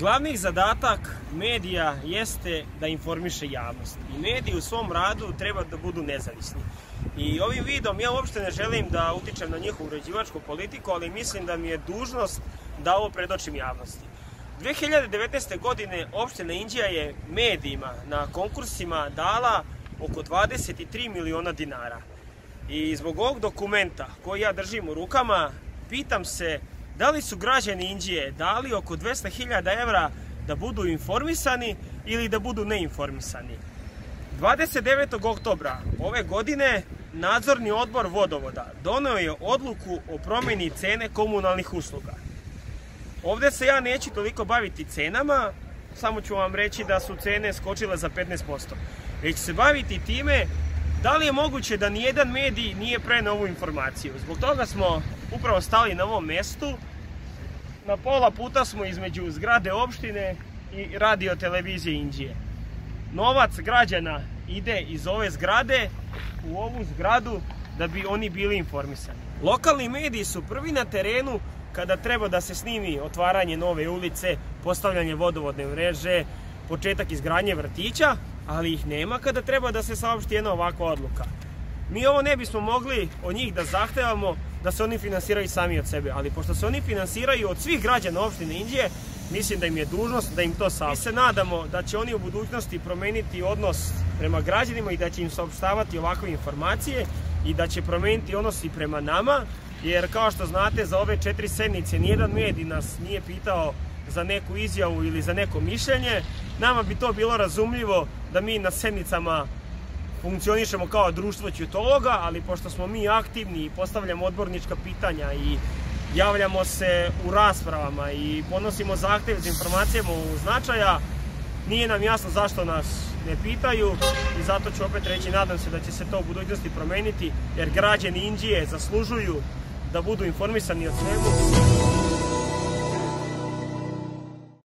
Glavni zadatak medija jeste da informiše javnost. I mediji u svom radu treba da budu nezavisni. I ovim vidom ja uopšte ne želim da utičem na njihovu uređivačku politiku, ali mislim da mi je dužnost da ovo predočim javnosti. 2019. godine opština Indija je medijima na konkursima dala oko 23 miliona dinara. I zbog ovog dokumenta koji ja držim u rukama, pitam se da li su građani Indije dali oko 200.000 evra da budu informisani ili da budu neinformisani. 29. oktobra ove godine nadzorni odbor vodovoda doneo je odluku o promjeni cene komunalnih usluga. Ovde se ja neću toliko baviti cenama, samo ću vam reći da su cene skočile za 15%. Već se baviti time da li je moguće da nijedan medij nije pre na ovu informaciju. Zbog toga smo upravo stali na ovom mestu. Na pola puta smo između zgrade opštine i radio televizije Indije. Novac građana ide iz ove zgrade u ovu zgradu da bi oni bili informisani. Lokalni mediji su prvi na terenu kada treba da se snimi otvaranje nove ulice, postavljanje vodovodne mreže, početak izgradnje vrtića, ali ih nema kada treba da se saopšti jedna ovakva odluka. Mi ovo ne bismo mogli od njih da zahtevamo da se oni finansiraju sami od sebe, ali pošto se oni finansiraju od svih građana opštine Indije, mislim da im je dužnost da im to saopšte. Mi se nadamo da će oni u budućnosti promeniti odnos prema građanima i da će im saopštavati ovakve informacije i da će promeniti odnos i prema nama, jer kao što znate za ove četiri sednice nijedan medij nas nije pitao za neku izjavu ili za neko mišljenje. Nama bi to bilo razumljivo da mi na sednicama funkcionišemo kao društvo ćutologa, ali pošto smo mi aktivni i postavljamo odbornička pitanja i javljamo se u raspravama i ponosimo zahteve za informacijama u značaja, nije nam jasno zašto nas ne pitaju i zato ću opet reći, nadam se da će se to u budućnosti promeniti, jer građani Indije zaslužuju da budu informisani o svemu.